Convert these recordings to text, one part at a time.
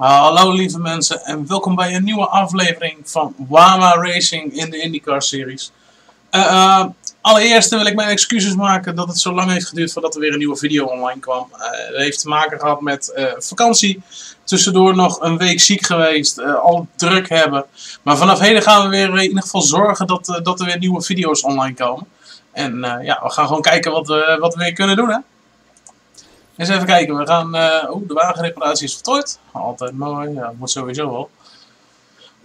Hallo lieve mensen en welkom bij een nieuwe aflevering van Wama Racing in de IndyCar series. Uh, allereerst wil ik mijn excuses maken dat het zo lang heeft geduurd voordat er weer een nieuwe video online kwam. Uh, het heeft te maken gehad met vakantie, tussendoor nog een week ziek geweest, al druk hebben. Maar vanaf heden gaan we weer in ieder geval zorgen dat, dat er weer nieuwe video's online komen. En ja, we gaan gewoon kijken wat we, wat we weer kunnen doen hè. Eens even kijken, we gaan... Uh, Oeh, de wagenreparatie is voltooid. Altijd mooi, ja, moet sowieso wel.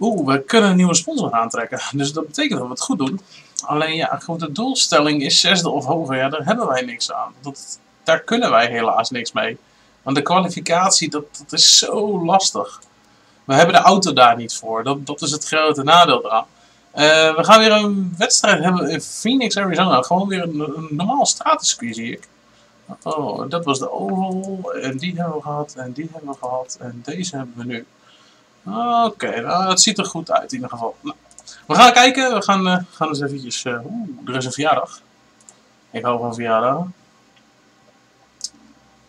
Oeh, we kunnen een nieuwe sponsor aantrekken. Dus dat betekent dat we het goed doen. Alleen ja, goed, de doelstelling is zesde of hoger. Ja, daar hebben wij niks aan. Dat, daar kunnen wij helaas niks mee. Want de kwalificatie, dat, dat is zo lastig. We hebben de auto daar niet voor. Dat, dat is het grote nadeel eraan. Uh, we gaan weer een wedstrijd hebben in Phoenix, Arizona. Gewoon weer een, een normaal stratencircuit, zie ik. Oh, dat was de oval. En die hebben we gehad. En die hebben we gehad. En deze hebben we nu. Oké, nou, het ziet er goed uit in ieder geval. Nou, we gaan kijken. We gaan, uh, gaan eens eventjes... Uh, Oeh, er is een verjaardag. Ik hou van verjaardag.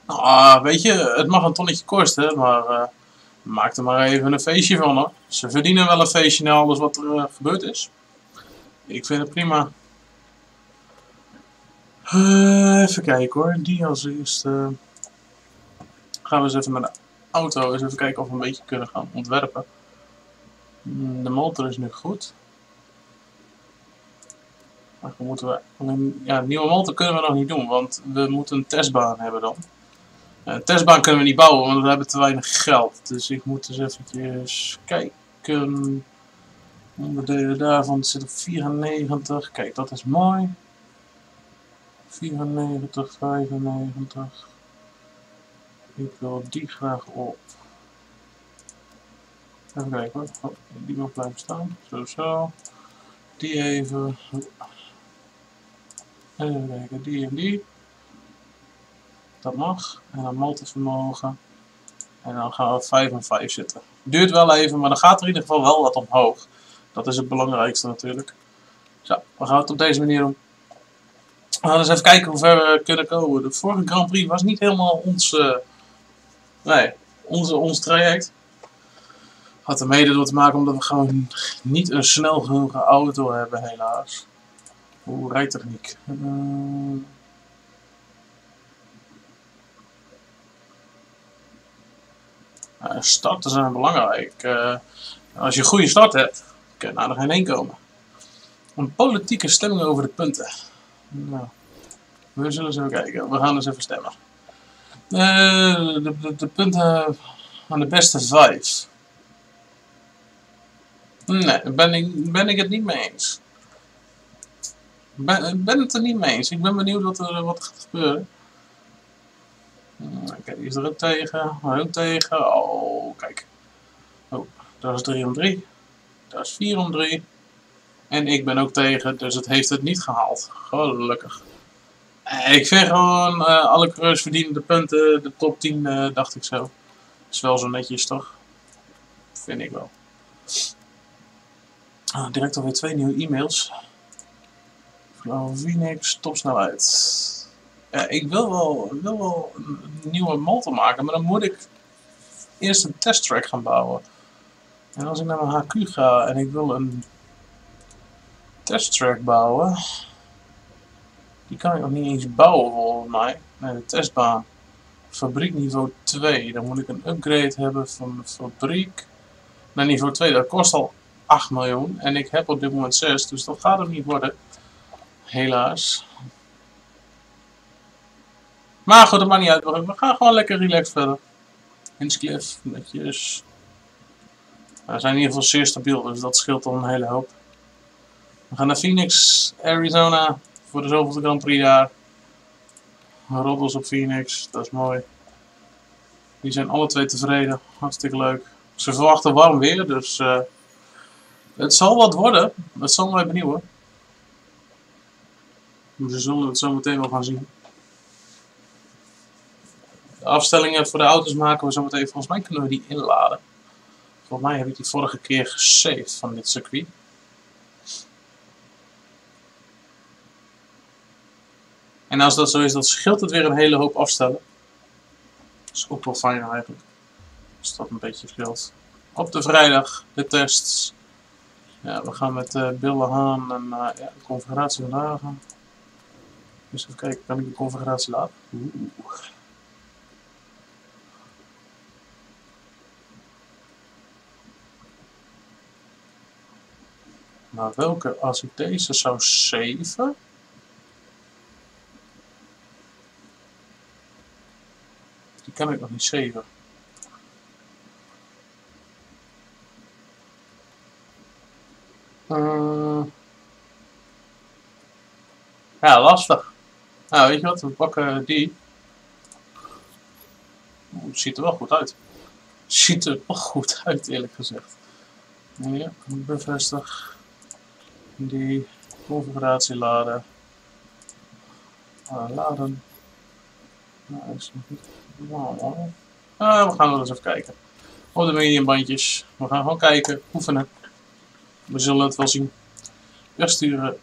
Ah, weet je, het mag een tonnetje kosten, maar uh, maak er maar even een feestje van. Hoor. Ze verdienen wel een feestje na alles wat er gebeurd is. Ik vind het prima. Uh, even kijken hoor, die als eerste. Gaan we eens even met de auto eens even kijken of we een beetje kunnen gaan ontwerpen. Hmm, de motor is nu goed. Maar moeten we, ja, een nieuwe motor kunnen we nog niet doen, want we moeten een testbaan hebben dan. Een testbaan kunnen we niet bouwen, want we hebben te weinig geld. Dus ik moet eens eventjes kijken. Onderdelen daarvan zitten 94. Kijk, dat is mooi. 94, 95. Ik wil die graag op. Even kijken hoor. Oh, die mag blijven staan. Zo, zo. Die even. Even kijken, die en die. Dat mag. En dan multivermogen. En dan gaan we 5 en 5 zitten. Duurt wel even, maar dan gaat er in ieder geval wel wat omhoog. Dat is het belangrijkste natuurlijk. Zo, we gaan het op deze manier doen. We gaan eens even kijken hoe ver we kunnen komen. De vorige Grand Prix was niet helemaal ons, uh, nee, onze, ons traject. Had er mede door te maken omdat we gewoon niet een snel genoeg auto hebben helaas. Hoe rijtechniek? Uh, starten zijn belangrijk. Uh, als je een goede start hebt, kun je naar er geen heen komen. Een politieke stemming over de punten. Nou, we zullen eens even kijken. We gaan eens even stemmen. Uh, de, punten aan de beste vijf. Nee, ben ik, ben ik het niet mee eens. Ben, ben het er niet mee eens. Ik ben benieuwd wat er, wat gaat gebeuren. Kijk, die is er ook tegen. Ook tegen. Oh, kijk. Oh, dat is 3 om 3. Dat is 4 om 3. En ik ben ook tegen, dus het heeft het niet gehaald. Gelukkig. Eh, ik vind gewoon, uh, alle coureurs verdienen de punten, de top 10, uh, eh, dacht ik zo. Is wel zo netjes, toch? Vind ik wel. Ah, direct alweer twee nieuwe e-mails. Flow Phoenix, topsnelheid. Ja, ik wil wel, wil wel een nieuwe motor maken, maar dan moet ik eerst een testtrack gaan bouwen. En als ik naar mijn HQ ga en ik wil een testtrack bouwen. Die kan ik nog niet eens bouwen volgens mij. Nee, de testbaan. Fabriek niveau 2. Dan moet ik een upgrade hebben van de fabriek. Naar niveau 2. Dat kost al 8 miljoen. En ik heb op dit moment 6. Dus dat gaat hem niet worden. Helaas. Maar goed, dat maakt niet uit. We gaan gewoon lekker relaxed verder. Hinscliff, netjes. We zijn in ieder geval zeer stabiel. Dus dat scheelt al een hele hoop. We gaan naar Phoenix, Arizona voor de zoveelste Grand Prix daar. Roddels op Phoenix, dat is mooi. Die zijn alle twee tevreden, hartstikke leuk. Ze verwachten warm weer, dus uh, het zal wat worden. Dat zal mij benieuwen. We zullen het zo meteen wel gaan zien. De afstellingen voor de auto's maken we zo meteen. Volgens mij kunnen we die inladen. Volgens mij heb ik die vorige keer gesaved van dit circuit. En als dat zo is, dan scheelt het weer een hele hoop afstellen. Dat is ook wel fijn eigenlijk. Als dat een beetje scheelt. Op de vrijdag de tests. Ja, we gaan met uh, Bill Haan en uh, de configuratie vandaag. Dus even kijken, kan ik de configuratie laten? Oeh. Maar welke, als ik deze zou saven... Die kan ik nog niet saven. Uh, ja, lastig. Nou, weet je wat, we pakken die. ziet er wel goed uit. Ziet er wel goed uit, eerlijk gezegd. Ja, bevestig die configuratie laden. Uh, laden. Nou, is nog niet. Uh, we gaan wel eens even kijken. Op de medium bandjes. We gaan gewoon kijken, oefenen. We zullen het wel zien. Wegsturen.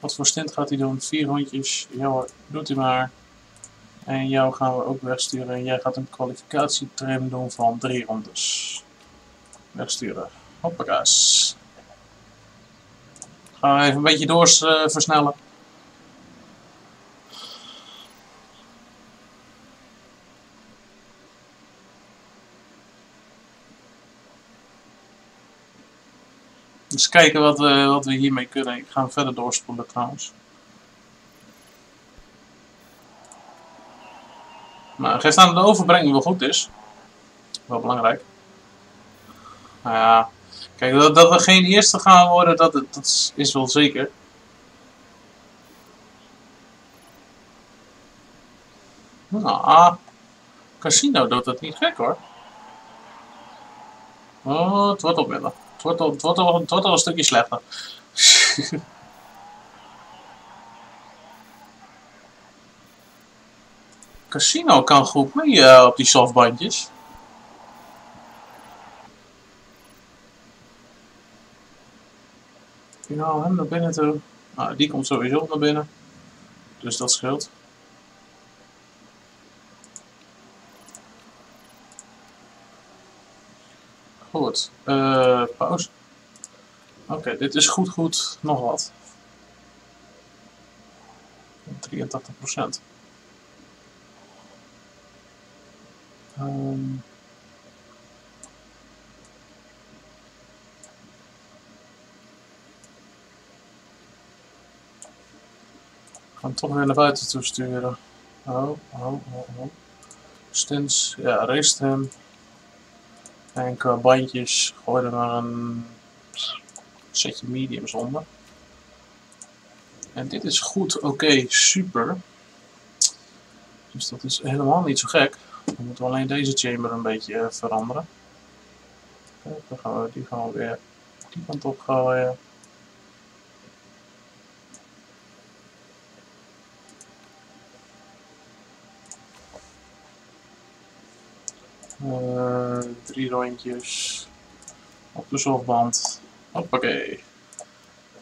Wat voor stint gaat hij doen? Vier rondjes. Ja doet hij maar. En jou gaan we ook wegsturen. En jij gaat een kwalificatietrim doen van drie rondes. Wegsturen. Hoppakaas. Gaan we even een beetje door uh, versnellen. Dus kijken wat we, wat we hiermee kunnen. Ik ga hem verder doorspoelen trouwens. Maar geef aan de overbrenging wel goed is. Wel belangrijk. Nou ja, kijk, dat, dat we geen eerste gaan worden, dat, dat is wel zeker. Nou, Casino doet dat niet gek hoor. Oh, het wordt opmiddelen. Het wordt al, wordt al, wordt al een stukje slechter. Casino kan goed mee uh, op die softbandjes. Nou, hem naar binnen toe. Nou, die komt sowieso naar binnen. Dus dat scheelt. Goed, uh, pauze. Oké, dit is goed, goed, nog wat. 83 procent. Um, ga hem toch weer naar buiten toe sturen. Oh, oh, oh, oh. Stints, ja, race hem. En qua bandjes gooi er maar een setje mediums onder. En dit is goed, oké, super. Dus dat is helemaal niet zo gek. Dan moeten we alleen deze chamber een beetje uh, veranderen. Kijk, dan gaan we die gewoon weer die kant op gooien. Drie rondjes op de softband. Hoppakee.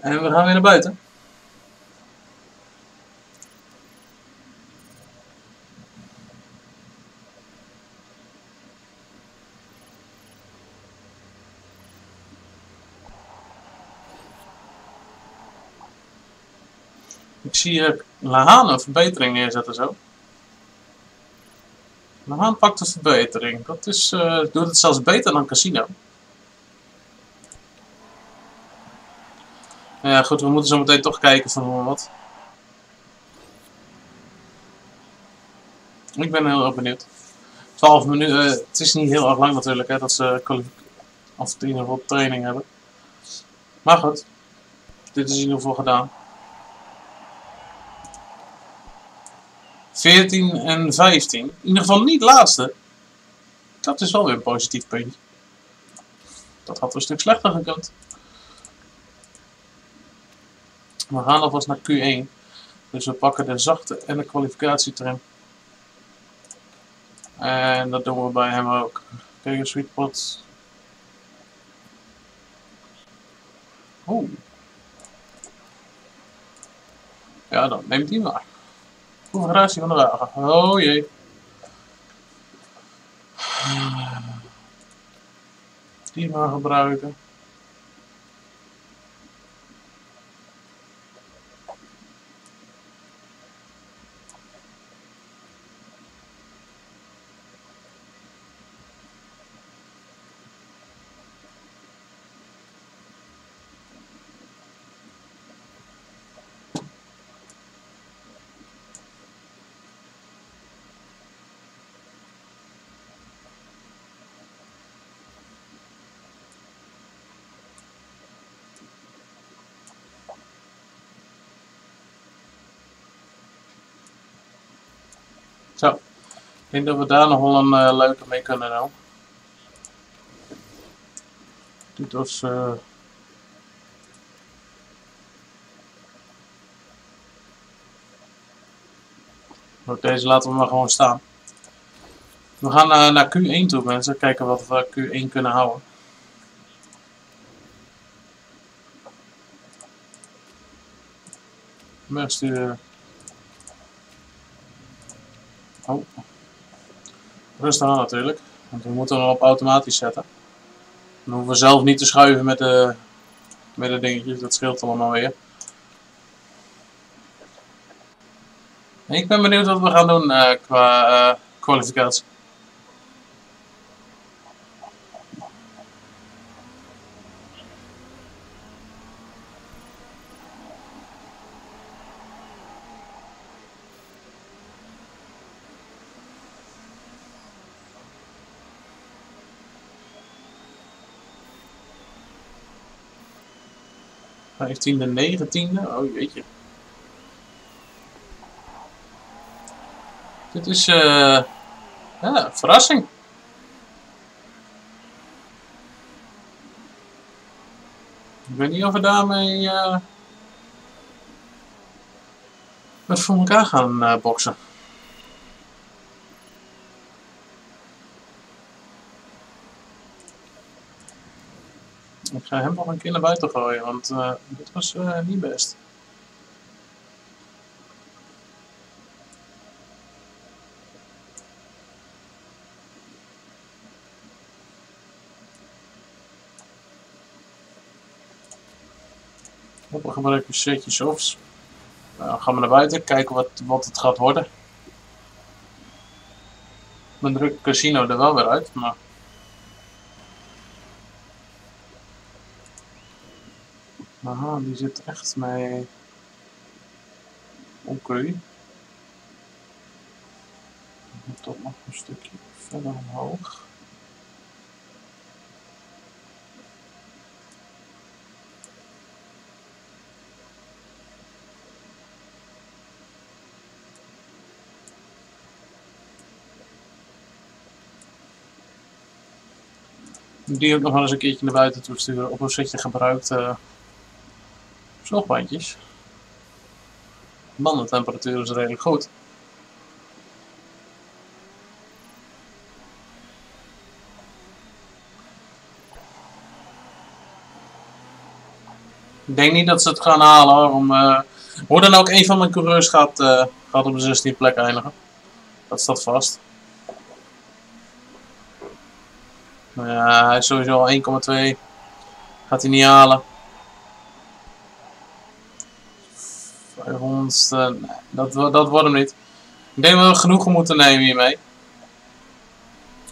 En we gaan weer naar buiten. Ik zie Lahane verbetering neerzetten zo. Lahaan pakt een verbetering. Dat is, uh, doet het zelfs beter dan Casino. Ja goed, we moeten zo meteen toch kijken van wat. Ik ben heel erg benieuwd. 12 minuten, uh, het is niet heel erg lang natuurlijk hè, dat ze of in ieder geval training hebben. Maar goed, dit is in ieder geval gedaan. 14 en 15. In ieder geval niet laatste. Dat is wel weer een positief puntje. Dat had een stuk slechter gekund. We gaan alvast naar Q1. Dus we pakken de zachte en de kwalificatietrim. En dat doen we bij hem ook. Kijk, een sweetpot. Oeh. Ja, dan neemt hij maar. Configuratie van de wagen. Oh jee. Die maar gebruiken. Zo. Ik denk dat we daar nog wel een uh, leuke mee kunnen doen. Dit was... Uh... Deze laten we maar gewoon staan. We gaan uh, naar Q1 toe mensen. Kijken wat we Q1 kunnen houden. Wegsturen. Oh. Rustig aan natuurlijk. Want we moeten hem op automatisch zetten. Dan hoeven we zelf niet te schuiven met de, met de dingetjes. Dat scheelt allemaal weer. Ik ben benieuwd wat we gaan doen uh, qua uh, kwalificatie. 15e, 19e. Oh jeetje. Dit is een verrassing. Ik weet niet of we daarmee uh, met voor elkaar gaan uh, boksen. Ga hem nog een keer naar buiten gooien, want uh, dit was uh, niet best. We gebruiken setjes offs. Nou, gaan we naar buiten, kijken wat, wat het gaat worden. Dan druk casino er wel weer uit, maar... Aha, die zit echt mee. Oké. Okay. Toch nog een stukje verder omhoog. Die ook nog wel eens een keertje naar buiten toe sturen op een setje gebruikt. Uh, Sloogbandjes. Bandentemperatuur is redelijk goed. Ik denk niet dat ze het gaan halen hoor. Om, uh, hoe dan ook, een van mijn coureurs gaat, uh, gaat op de 16 plek eindigen. Dat staat vast. Ja, hij is sowieso al 1,2. Gaat hij niet halen. 500, uh, nee, dat, dat wordt hem niet. Ik denk dat we genoegen moeten nemen hiermee.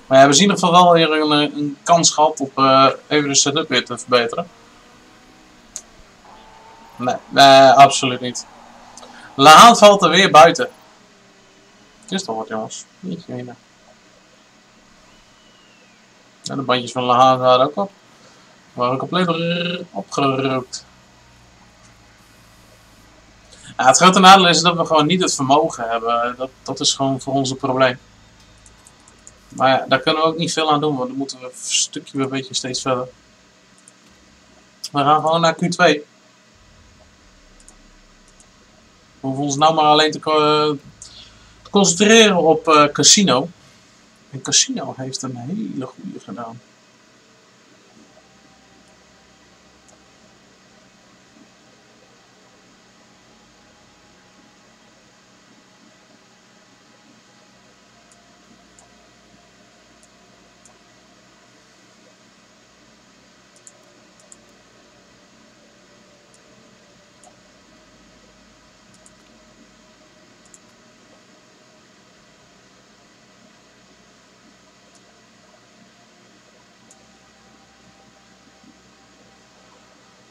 Maar ja, we zien in ieder geval wel weer een, een kans gehad op uh, even de setup weer te verbeteren. Nee, nee absoluut niet. Laan valt er weer buiten. Het is toch wat jongens. Niet de bandjes van Lahaan waren ook op. Waren compleet opgerukt. Het grote nadeel is dat we gewoon niet het vermogen hebben. Dat, dat is gewoon voor ons een probleem. Maar ja, daar kunnen we ook niet veel aan doen, want dan moeten we een stukje een beetje steeds verder. We gaan gewoon naar Q2. We hoeven ons nou maar alleen te, te concentreren op uh, Casino. En Casino heeft een hele goede gedaan.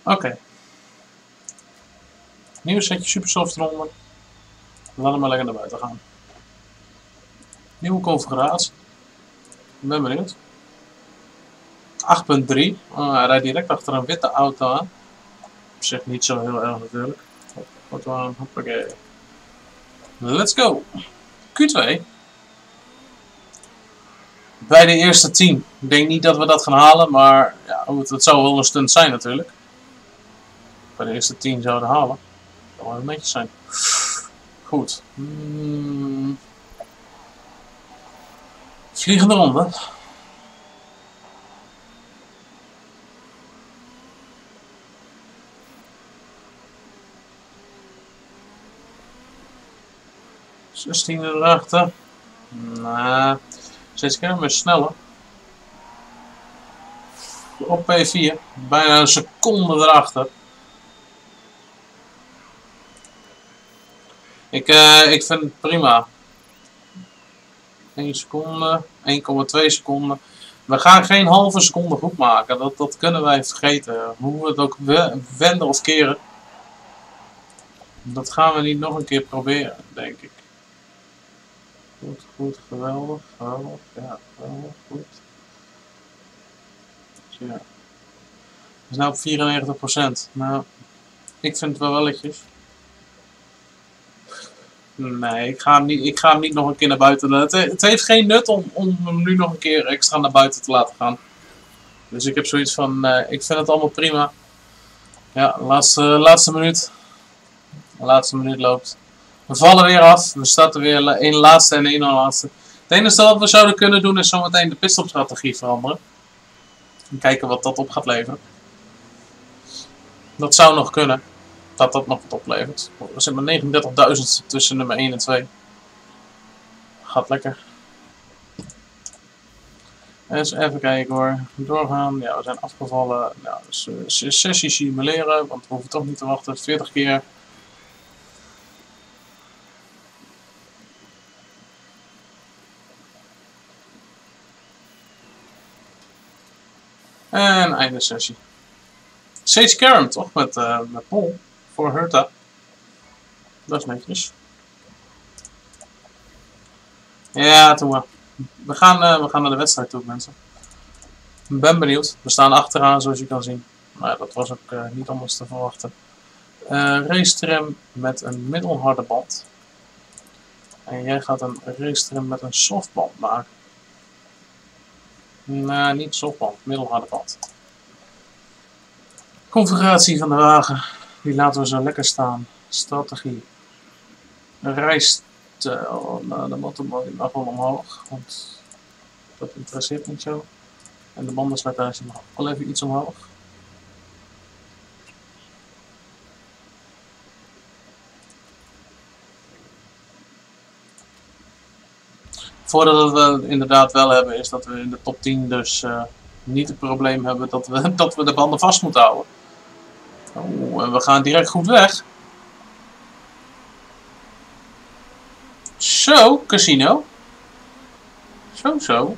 Oké. Nieuw setje Supersoft eronder. Laat hem maar lekker naar buiten gaan. Nieuwe configuratie. Ik ben benieuwd. 8.3. Oh, hij rijdt direct achter een witte auto aan. Op zich niet zo heel erg natuurlijk. Auto aan, hoppakee. Let's go. Q2. Bij de eerste team. Ik denk niet dat we dat gaan halen, maar ja, het, zou wel een stunt zijn natuurlijk. Bij de eerste team zouden halen. Dat zou wel netjes zijn. Goed. Hmm. Vliegende ronde. Zestien erachter. Nou, steeds keer maar sneller. Op P4. Bijna een seconde erachter. Ik, uh, ik vind het prima. 1 seconde, 1,2 seconden. We gaan geen halve seconde goed maken. Dat, dat kunnen wij vergeten. Hoe we het ook wenden of keren. Dat gaan we niet nog een keer proberen, denk ik. Goed, goed, geweldig, geweldig, ja, geweldig, goed. Ja. Zijn nou op 94%. Nou, ik vind het wel welletjes. Nee, ik ga, niet, ik ga hem niet nog een keer naar buiten. Het, het heeft geen nut om, om hem nu nog een keer extra naar buiten te laten gaan. Dus ik heb zoiets van, uh, ik vind het allemaal prima. Ja, laatste, laatste minuut. Laatste minuut loopt. We vallen weer af. We starten weer één laatste en één laatste. Het enige wat we zouden kunnen doen is zometeen de pitstopstrategie veranderen. En kijken wat dat op gaat leveren. Dat zou nog kunnen dat dat nog wat oplevert. Er zit maar 39.000 tussen nummer 1 en 2. Gaat lekker. Eens even kijken hoor. Doorgaan. Ja, we zijn afgevallen. Dus, uh, sessie simuleren, want we hoeven toch niet te wachten. 40 keer. En einde sessie. Sage Karam toch? Met, uh, met Paul voor Herta. Dat is netjes. Ja, toen we. We gaan, uh, we gaan naar de wedstrijd toe, mensen. Ik ben benieuwd. We staan achteraan, zoals je kan zien. Maar dat was ook uh, niet anders te verwachten. Uh, race trim met een middelharde band. En jij gaat een race trim met een softband maken. Nee, niet softband, middelharde band. Configuratie van de wagen. Die laten we zo lekker staan. Strategie. Rijstijl. Nou, de motorbody mag wel omhoog. Want dat interesseert niet zo. En de bandenslijtage mag wel even iets omhoog. Voordat we inderdaad wel hebben, is dat we in de top 10 dus uh, niet het probleem hebben dat we, dat we de banden vast moeten houden. Oh, en we gaan direct goed weg. Zo, casino. Zo, zo.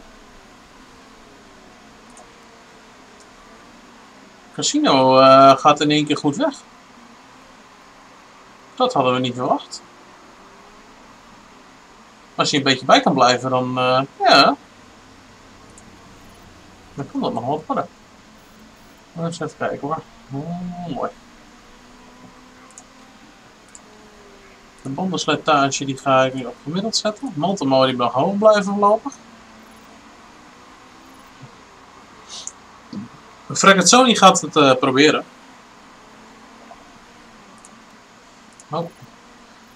Casino uh, gaat in één keer goed weg. Dat hadden we niet verwacht. Als je een beetje bij kan blijven, dan uh, ja. Dan kan dat nog wat worden. Eens even kijken hoor. Oh, mooi. De bandenslijtage die ga ik nu op gemiddeld zetten. Multimode die mag gewoon blijven voorlopig. Sony gaat het uh, proberen. Oh.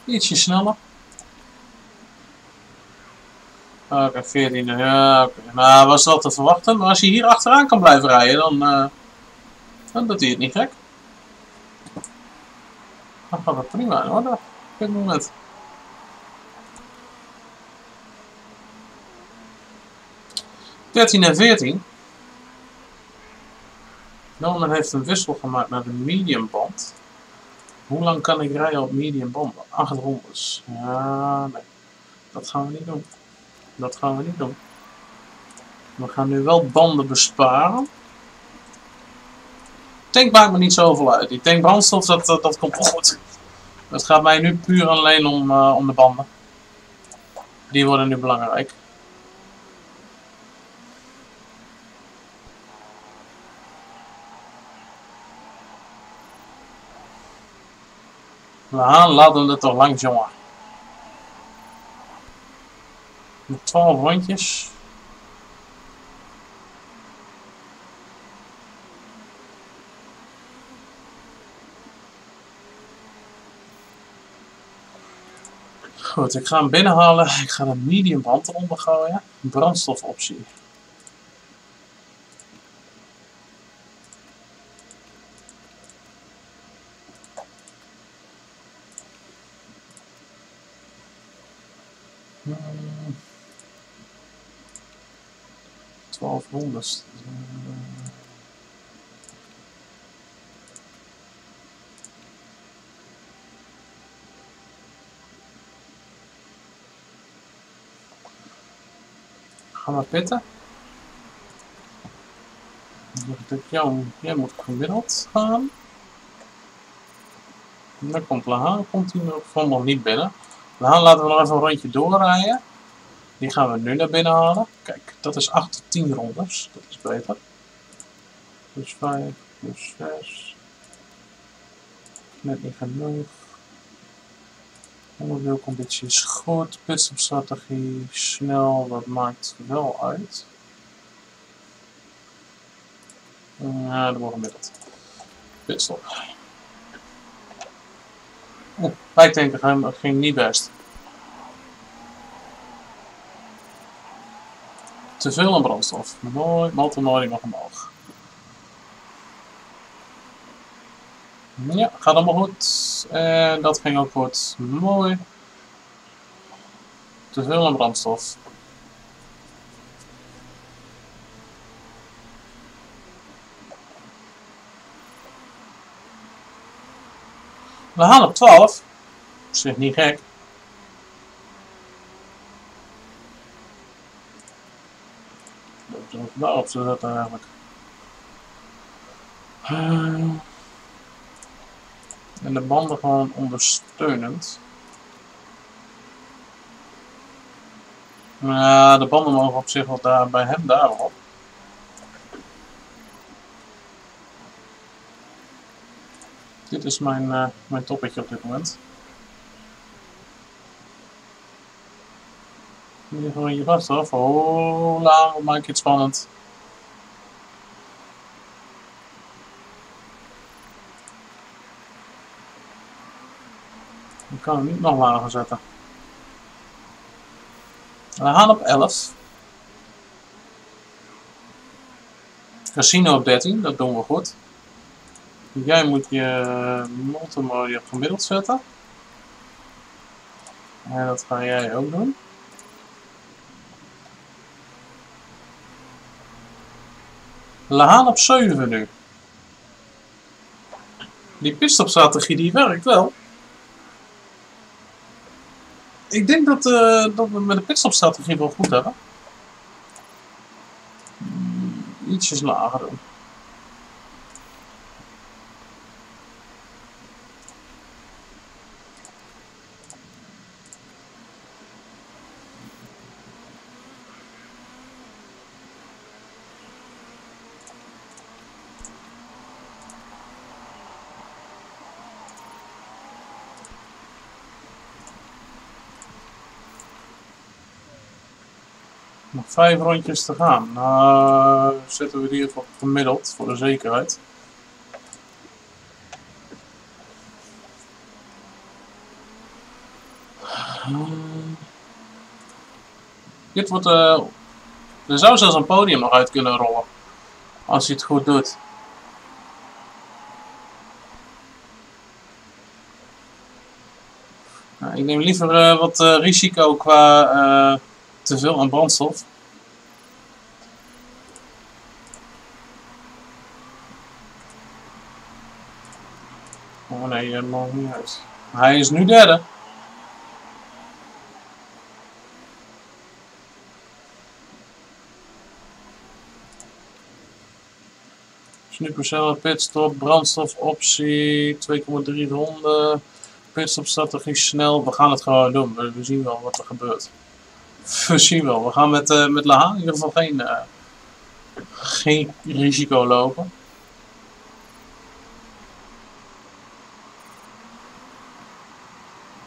Ietsje sneller. Oké, okay, 14. Ja. Okay. Nou, was dat te verwachten. Maar als je hier achteraan kan blijven rijden, dan... Uh, dan doet hij het niet gek. Dan gaat prima orde op dit moment. Dertien en 14. Norman heeft een wissel gemaakt naar de medium band. Hoe lang kan ik rijden op medium band? 8 rondes. Ja, nee. Dat gaan we niet doen. Dat gaan we niet doen. We gaan nu wel banden besparen. Tank maakt me niet zoveel uit. Die tank brandstof, dat, dat, komt wel goed. Het gaat mij nu puur alleen om, uh, om de banden. Die worden nu belangrijk. Nou, laten we het toch langs, jongen. Met 12 rondjes. Goed, ik ga hem binnenhalen. Ik ga een medium band eronder gooien. Brandstofoptie. Hmm. 1200. Maar pitten. Jou, jij moet gemiddeld gaan. En dan komt Lahaan, komt hij nog nog niet binnen. Lahaan laten we nog even een rondje doorrijden. Die gaan we nu naar binnen halen. Kijk, dat is 8 tot 10 rondes. Dat is beter. Plus 5, plus 6. Net niet genoeg. Onderdeelconditie is goed. Pitstopstrategie snel, dat maakt wel uit. Ja, dat wordt gemiddeld. Pitstop. Oeh, bijtanken dat ging niet best. Te veel aan brandstof. Mooi, motor nog omhoog. Ja, gaat allemaal goed. En dat ging ook goed. Mooi. Te veel aan brandstof. We halen op 12. Op zich niet gek. Waarop ze dat eigenlijk? Uh, en de banden gewoon ondersteunend. Ja, de banden mogen op zich wel daar, bij hem daarop. Dit is mijn, uh, mijn toppetje op dit moment. Hier gewoon je vast af. Oh, je het spannend. Ik kan hem niet nog lager zetten. We gaan op 11. Casino op 13, dat doen we goed. Jij moet je multimodie op gemiddeld zetten. En dat ga jij ook doen. Lahaan op 7 nu. Die pitstopstrategie die werkt wel. Ik denk dat, uh, dat we met de pitstopstrategie wel goed hebben. Hmm, ietsjes lager doen. Nog vijf rondjes te gaan. Nou, zetten we die op gemiddeld voor de zekerheid. Dit wordt... Uh, er zou zelfs een podium nog uit kunnen rollen. Als hij het goed doet. Nou, ik neem liever uh, wat risico qua te veel aan brandstof. Oh nee, helemaal niet uit. Hij is nu derde. Supercell, pitstop, brandstofoptie, 2,3 ronden. Pitstopstrategie snel. We gaan het gewoon doen. We, zien wel wat er gebeurt. Zien wel. We gaan met, uh, met in ieder geval geen, uh, geen risico lopen.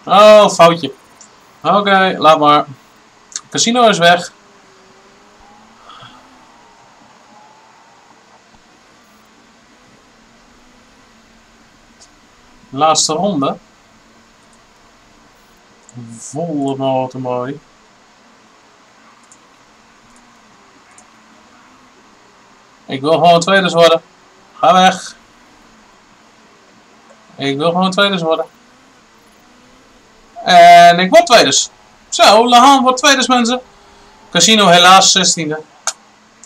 Oh, foutje. Oké, laat maar. Casino is weg. Laatste ronde. Volle motor mooi. Ik wil gewoon tweede worden. Ga weg. Ik wil gewoon tweede worden. En ik word tweede. Zo, Lahan wordt tweede mensen. Casino helaas 16e.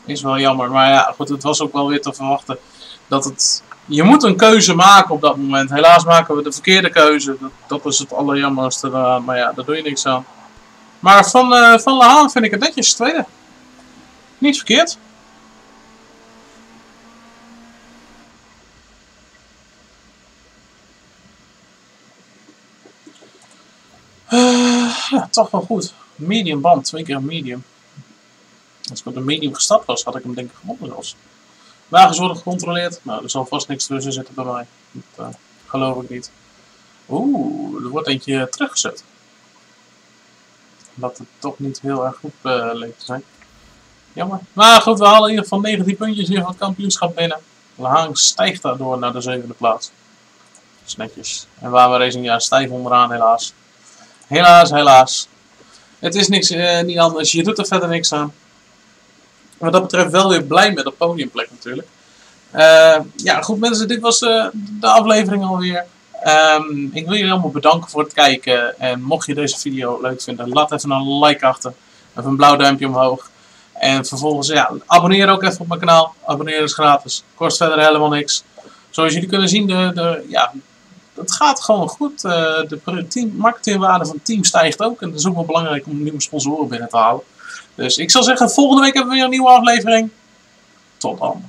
Is wel jammer. Maar ja, goed, het was ook wel weer te verwachten dat het je moet een keuze maken op dat moment. Helaas maken we de verkeerde keuze. Dat, is het allerjammerste eraan. Maar ja, daar doe je niks aan. Maar van, uh, van vind ik het netjes tweede. Niet verkeerd. Uh, ja, toch wel goed. Medium band, twee keer medium. Als ik op de medium gestapt was, had ik hem denk ik gewonnen zelfs. Wagens worden gecontroleerd. Nou, er zal vast niks tussen zitten bij mij. Dat uh, geloof ik niet. Oeh, er wordt eentje teruggezet. Dat het toch niet heel erg goed uh, leek te zijn. Jammer. Maar goed, we halen in ieder geval 19 puntjes hier van het kampioenschap binnen. Lahang stijgt daardoor naar de zevende plaats. Dat is netjes. En waar we Racing ja stijf onderaan helaas. Helaas, helaas. Het is niks, uh, niet anders. Je doet er verder niks aan wat dat betreft wel weer blij met de podiumplek natuurlijk. Uh, ja, goed mensen, dit was uh, de aflevering alweer. Um, ik wil jullie allemaal bedanken voor het kijken. En mocht je deze video leuk vinden, laat even een like achter. Even een blauw duimpje omhoog. En vervolgens, ja, abonneer ook even op mijn kanaal. Abonneren is gratis. Kost verder helemaal niks. Zoals jullie kunnen zien, de, de, ja, het gaat gewoon goed. Uh, de marketingwaarde van het team stijgt ook. En dat is ook wel belangrijk om nieuwe sponsoren binnen te halen. Dus ik zal zeggen, volgende week hebben we weer een nieuwe aflevering. Tot dan.